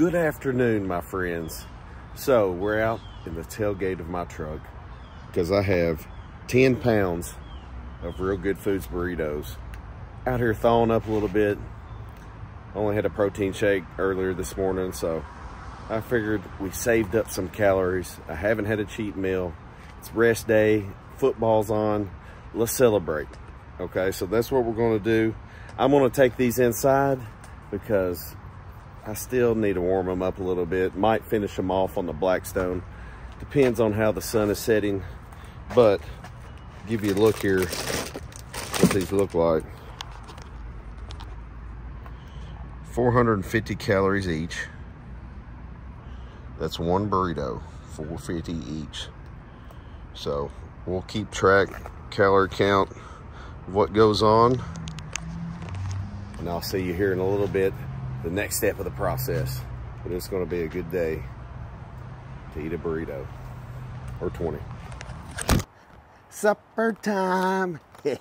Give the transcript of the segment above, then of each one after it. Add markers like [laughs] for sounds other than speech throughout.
Good afternoon, my friends. So we're out in the tailgate of my truck because I have 10 pounds of Real Good Foods burritos out here thawing up a little bit. Only had a protein shake earlier this morning, so I figured we saved up some calories. I haven't had a cheat meal. It's rest day, football's on. Let's celebrate. Okay, so that's what we're gonna do. I'm gonna take these inside because I still need to warm them up a little bit. Might finish them off on the Blackstone. Depends on how the sun is setting. But give you a look here what these look like. 450 calories each. That's one burrito, 450 each. So we'll keep track, calorie count, what goes on. And I'll see you here in a little bit, the next step of the process. But it's gonna be a good day to eat a burrito, or 20. Supper time. [laughs]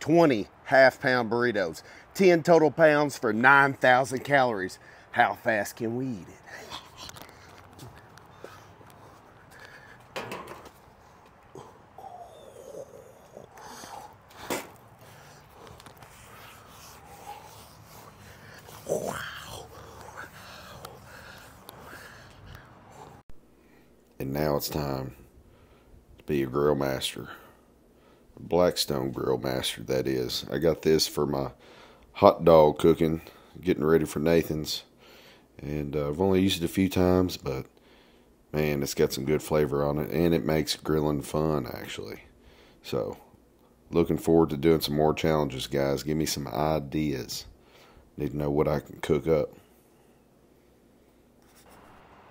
20 half pound burritos, 10 total pounds for 9,000 calories. How fast can we eat it? Now it's time to be a grill master. Blackstone grill master, that is. I got this for my hot dog cooking, getting ready for Nathan's. And uh, I've only used it a few times, but man, it's got some good flavor on it. And it makes grilling fun, actually. So, looking forward to doing some more challenges, guys. Give me some ideas. Need to know what I can cook up.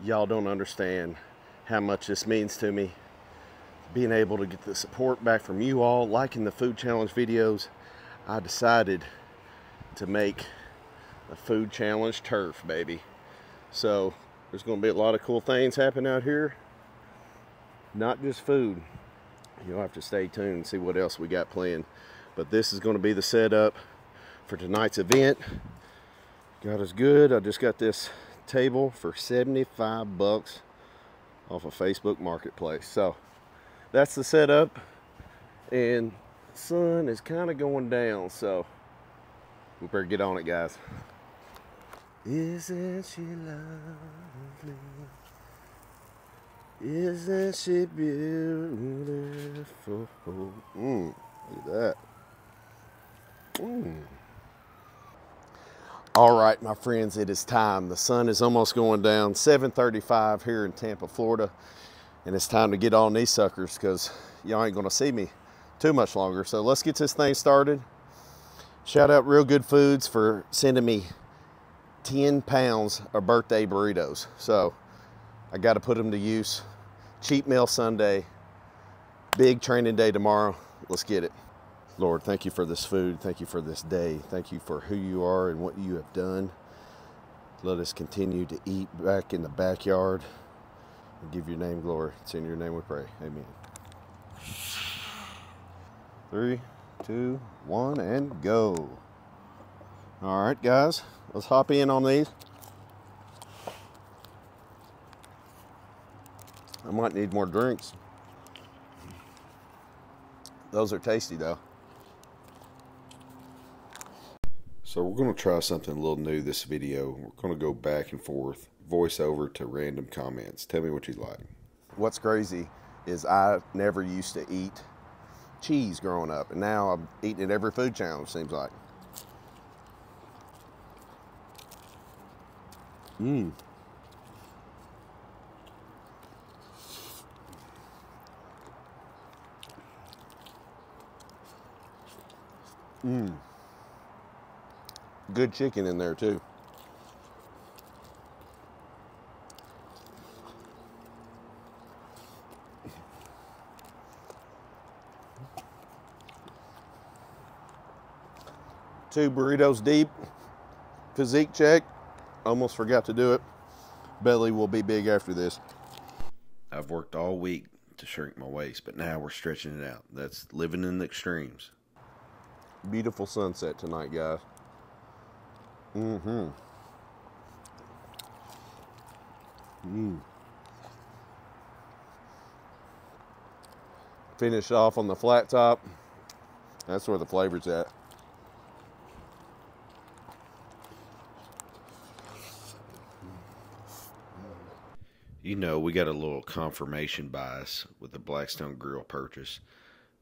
Y'all don't understand how much this means to me. Being able to get the support back from you all, liking the food challenge videos, I decided to make a food challenge turf, baby. So there's going to be a lot of cool things happening out here. Not just food. You'll have to stay tuned and see what else we got planned. But this is going to be the setup for tonight's event. God is good. I just got this table for 75 bucks off of Facebook Marketplace. So that's the setup. And sun is kind of going down, so we better get on it, guys. Isn't she lovely? Isn't she beautiful? Mmm, look at that. Mmm. All right, my friends, it is time. The sun is almost going down. 7:35 here in Tampa, Florida, and it's time to get on these suckers because y'all ain't gonna see me too much longer. So let's get this thing started. Shout out Real Good Foods for sending me 10 pounds of birthday burritos. So I got to put them to use. Cheap meal Sunday, big training day tomorrow. Let's get it. Lord, thank you for this food. Thank you for this day. Thank you for who you are and what you have done. Let us continue to eat back in the backyard and give your name glory. It's in your name we pray. Amen. Three, two, one, and go. All right, guys, let's hop in on these. I might need more drinks. Those are tasty though. So we're going to try something a little new this video. We're going to go back and forth, voice over to random comments. Tell me what you like. What's crazy is I never used to eat cheese growing up, and now I'm eating it every food challenge, seems like. Mmm. Mmm. Good chicken in there too. Two burritos deep. Physique check. Almost forgot to do it. Belly will be big after this. I've worked all week to shrink my waist, but now we're stretching it out. That's living in the extremes. Beautiful sunset tonight, guys. Mm-hmm. Mm. Finish off on the flat top. That's where the flavor's at. You know, we got a little confirmation bias with the Blackstone Grill purchase,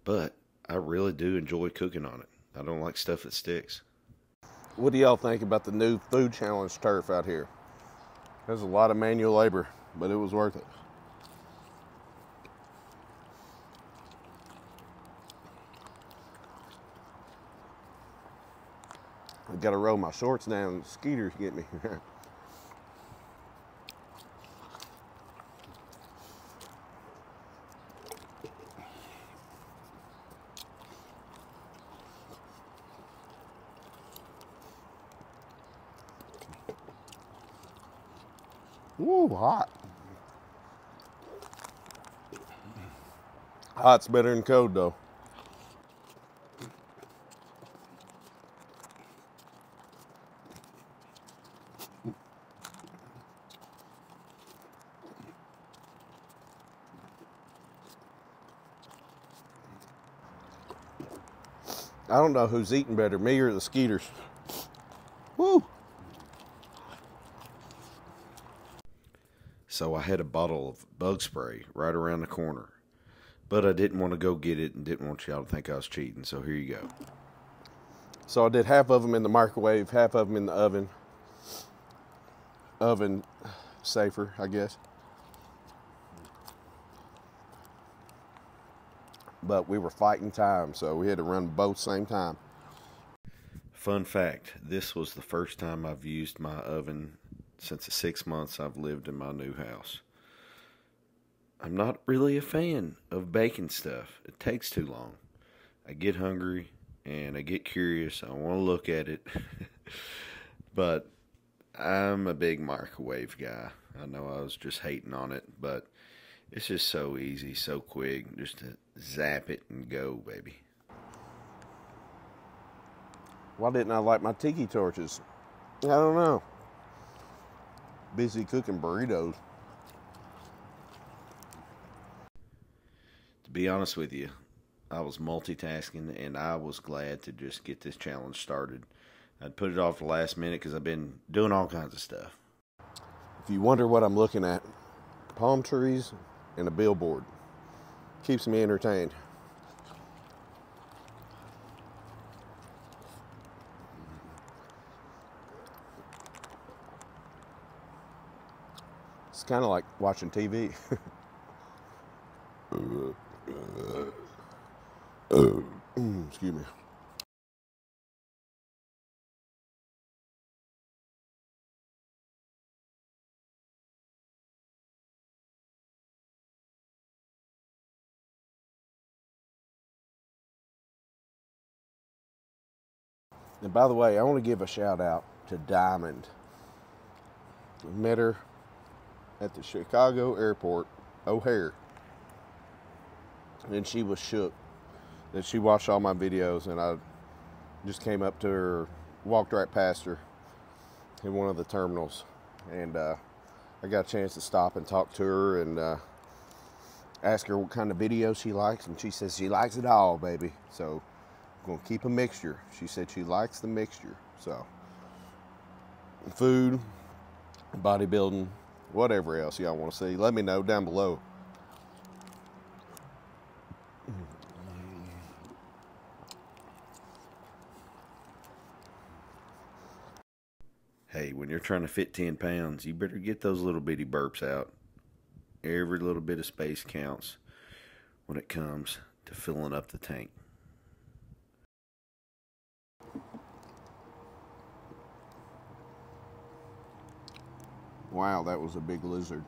but I really do enjoy cooking on it. I don't like stuff that sticks. What do y'all think about the new food challenge turf out here? There's a lot of manual labor, but it was worth it. I gotta roll my shorts down. Skeeters get me. [laughs] Ooh, hot. Hot's better than cold, though. I don't know who's eating better, me or the Skeeters. Woo! So I had a bottle of bug spray right around the corner. But I didn't want to go get it and didn't want y'all to think I was cheating. So here you go. So I did half of them in the microwave, half of them in the oven. Oven safer, I guess. But we were fighting time, so we had to run both same time. Fun fact this was the first time I've used my oven since the six months I've lived in my new house. I'm not really a fan of baking stuff. It takes too long. I get hungry and I get curious. I want to look at it. [laughs] but I'm a big microwave guy. I know I was just hating on it, but it's just so easy, so quick, just to zap it and go, baby. Why didn't I light my tiki torches? I don't know. Busy cooking burritos. Be honest with you, I was multitasking and I was glad to just get this challenge started. I'd put it off the last minute because I've been doing all kinds of stuff. If you wonder what I'm looking at, palm trees and a billboard. Keeps me entertained. It's kind of like watching TV. [laughs] Uh, Excuse me. And by the way, I want to give a shout out to Diamond. met her at the Chicago airport, O'Hare. And she was shook that she watched all my videos and I just came up to her, walked right past her in one of the terminals. And uh, I got a chance to stop and talk to her and uh, ask her what kind of videos she likes. And she says she likes it all, baby. So I'm to keep a mixture. She said she likes the mixture. So, food, bodybuilding, whatever else y'all want to see, let me know down below. Hey, when you're trying to fit 10 pounds, you better get those little bitty burps out. Every little bit of space counts when it comes to filling up the tank. Wow, that was a big lizard.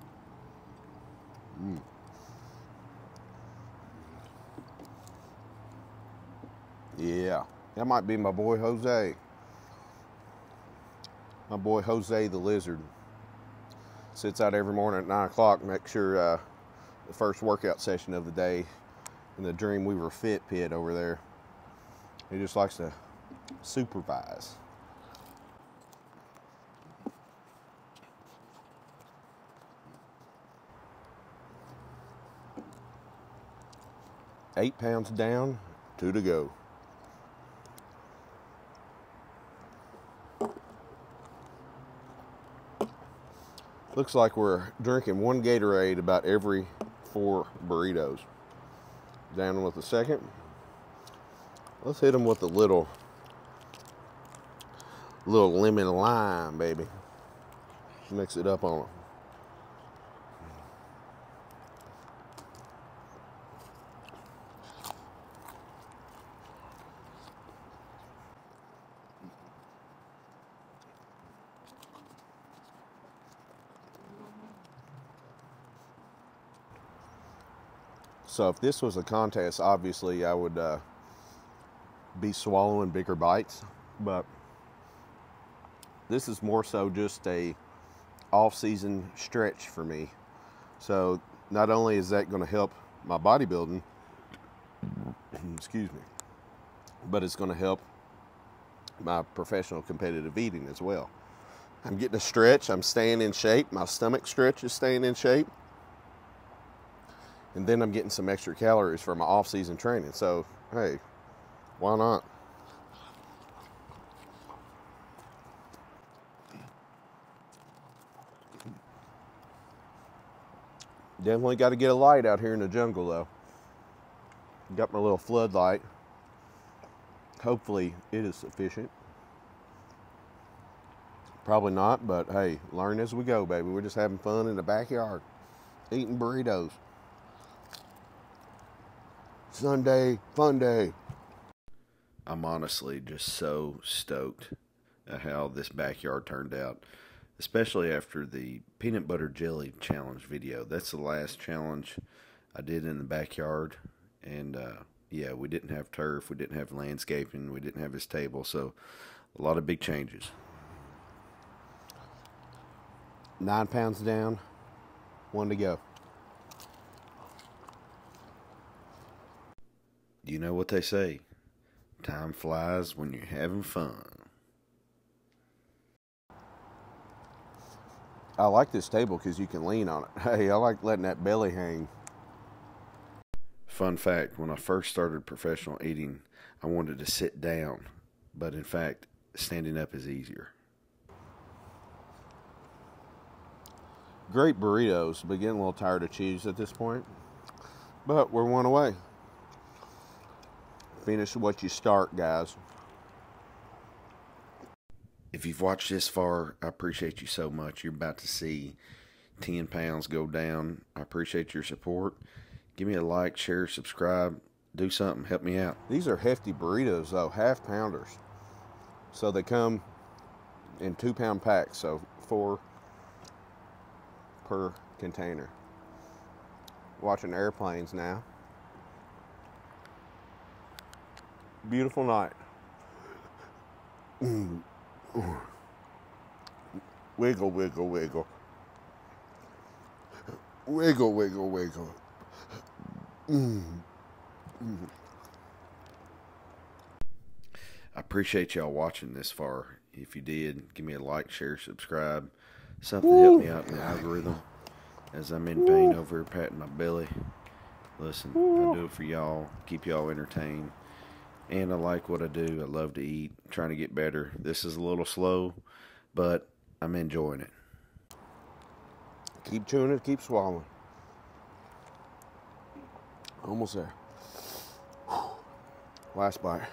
Mm. Yeah, that might be my boy Jose. My boy Jose the Lizard sits out every morning at nine o'clock, make sure uh, the first workout session of the day in the Dream Weaver Fit Pit over there. He just likes to supervise. Eight pounds down, two to go. Looks like we're drinking one Gatorade about every four burritos. Down with the second. Let's hit them with a little, little lemon lime, baby. Mix it up on them. So if this was a contest, obviously I would uh, be swallowing bigger bites, but this is more so just a off-season stretch for me. So not only is that going to help my bodybuilding, [clears throat] excuse me, but it's going to help my professional competitive eating as well. I'm getting a stretch. I'm staying in shape. My stomach stretch is staying in shape and then I'm getting some extra calories for my off-season training. So, hey, why not? Definitely got to get a light out here in the jungle, though. Got my little floodlight. Hopefully, it is sufficient. Probably not, but hey, learn as we go, baby. We're just having fun in the backyard, eating burritos. Sunday fun day. I'm honestly just so stoked at how this backyard turned out, especially after the peanut butter jelly challenge video. That's the last challenge I did in the backyard, and uh, yeah, we didn't have turf, we didn't have landscaping, we didn't have this table, so a lot of big changes. Nine pounds down, one to go. You know what they say time flies when you're having fun. I like this table because you can lean on it. [laughs] Hey, I like letting that belly hang. Fun fact when I first started professional eating, I wanted to sit down, but in fact, standing up is easier. Great burritos, but getting a little tired of cheese at this point. But we're one away. Finish what you start, guys. If you've watched this far, I appreciate you so much. You're about to see 10 pounds go down. I appreciate your support. Give me a like, share, subscribe. Do something. Help me out. These are hefty burritos, though, half pounders. So they come in two pound packs, so four per container. Watching airplanes now. Beautiful night. Wiggle, wiggle, wiggle. Wiggle, wiggle, wiggle. I appreciate y'all watching this far. If you did, give me a like, share, subscribe. Something help me out in the algorithm as I'm in pain over here patting my belly. Listen, I do it for y'all, keep y'all entertained and I like what I do. I love to eat, I'm trying to get better. This is a little slow, but I'm enjoying it. Keep chewing it, keep swallowing. Almost there. Last bite.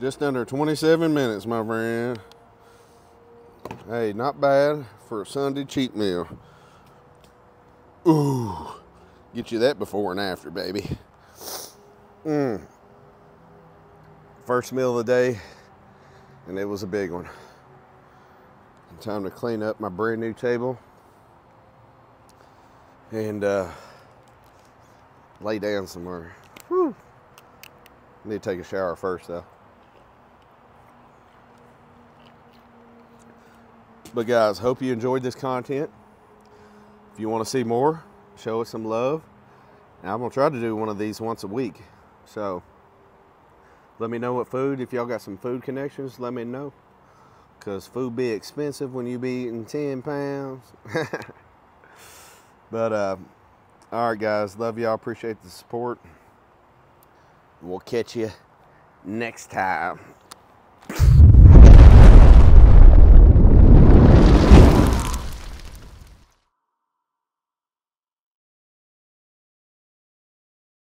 Just under 27 minutes, my friend. Hey, not bad for a Sunday cheat meal. Ooh, get you that before and after, baby. Mmm. First meal of the day, and it was a big one. Time to clean up my brand new table and uh, lay down somewhere. Whew. Need to take a shower first, though. But guys, hope you enjoyed this content. If you want to see more, show us some love. And I'm gonna try to do one of these once a week. So let me know what food. If y'all got some food connections, let me know. Cause food be expensive when you be eating 10 pounds. [laughs] but uh, all right, guys, love y'all. Appreciate the support. We'll catch you next time.